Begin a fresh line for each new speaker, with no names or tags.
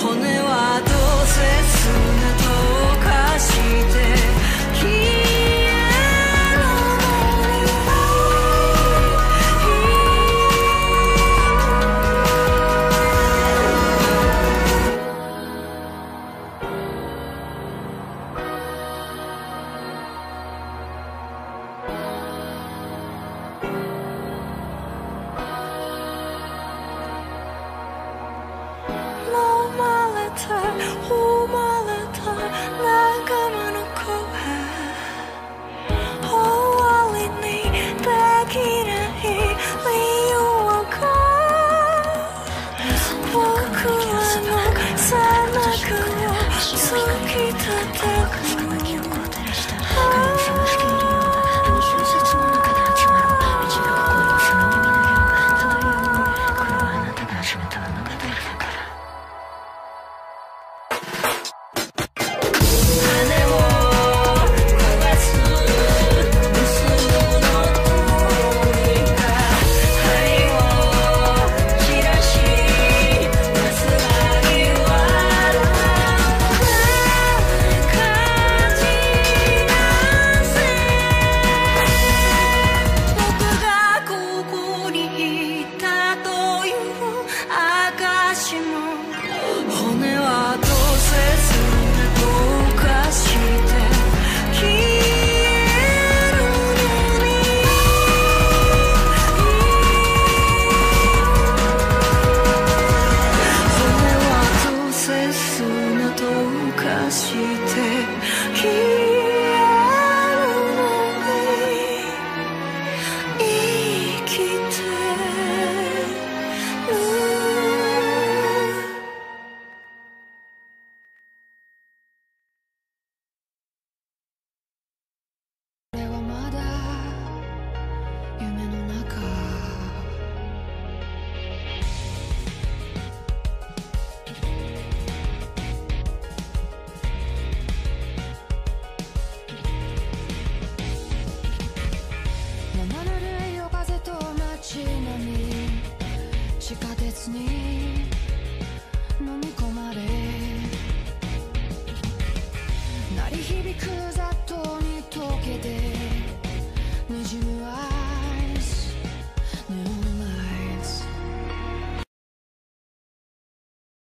骨はどうせ你的はどうせする you are.